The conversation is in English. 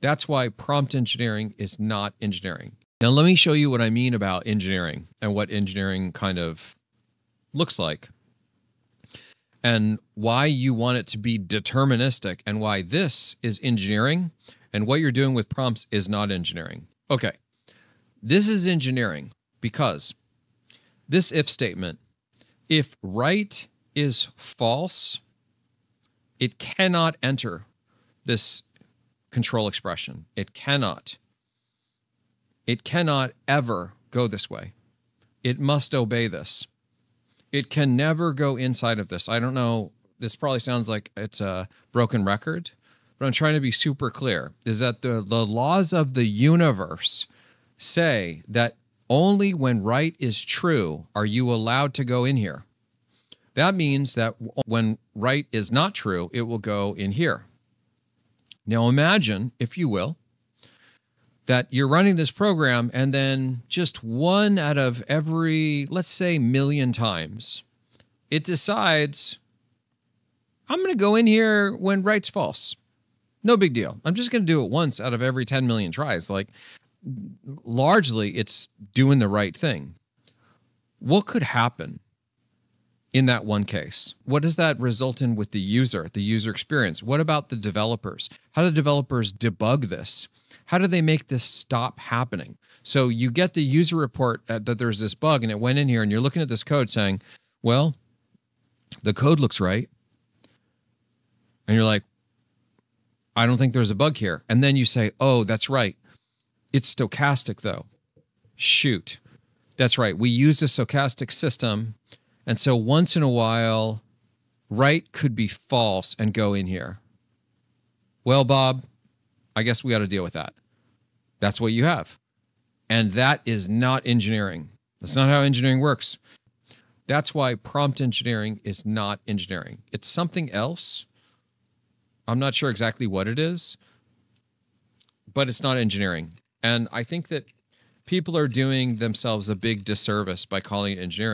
That's why prompt engineering is not engineering. Now, let me show you what I mean about engineering and what engineering kind of looks like and why you want it to be deterministic and why this is engineering and what you're doing with prompts is not engineering. Okay. This is engineering because this if statement, if right is false, it cannot enter this control expression. It cannot. It cannot ever go this way. It must obey this. It can never go inside of this. I don't know. This probably sounds like it's a broken record, but I'm trying to be super clear is that the, the laws of the universe say that only when right is true are you allowed to go in here. That means that when right is not true, it will go in here. Now imagine, if you will, that you're running this program and then just one out of every, let's say, million times, it decides, I'm going to go in here when right's false. No big deal. I'm just going to do it once out of every 10 million tries. Like, largely, it's doing the right thing. What could happen in that one case? What does that result in with the user, the user experience? What about the developers? How do developers debug this? How do they make this stop happening? So you get the user report uh, that there's this bug and it went in here and you're looking at this code saying, well, the code looks right. And you're like, I don't think there's a bug here. And then you say, oh, that's right. It's stochastic though. Shoot. That's right. We used a stochastic system. And so once in a while, right could be false and go in here. Well, Bob, I guess we got to deal with that. That's what you have. And that is not engineering. That's not how engineering works. That's why prompt engineering is not engineering. It's something else. I'm not sure exactly what it is, but it's not engineering. And I think that people are doing themselves a big disservice by calling it engineering.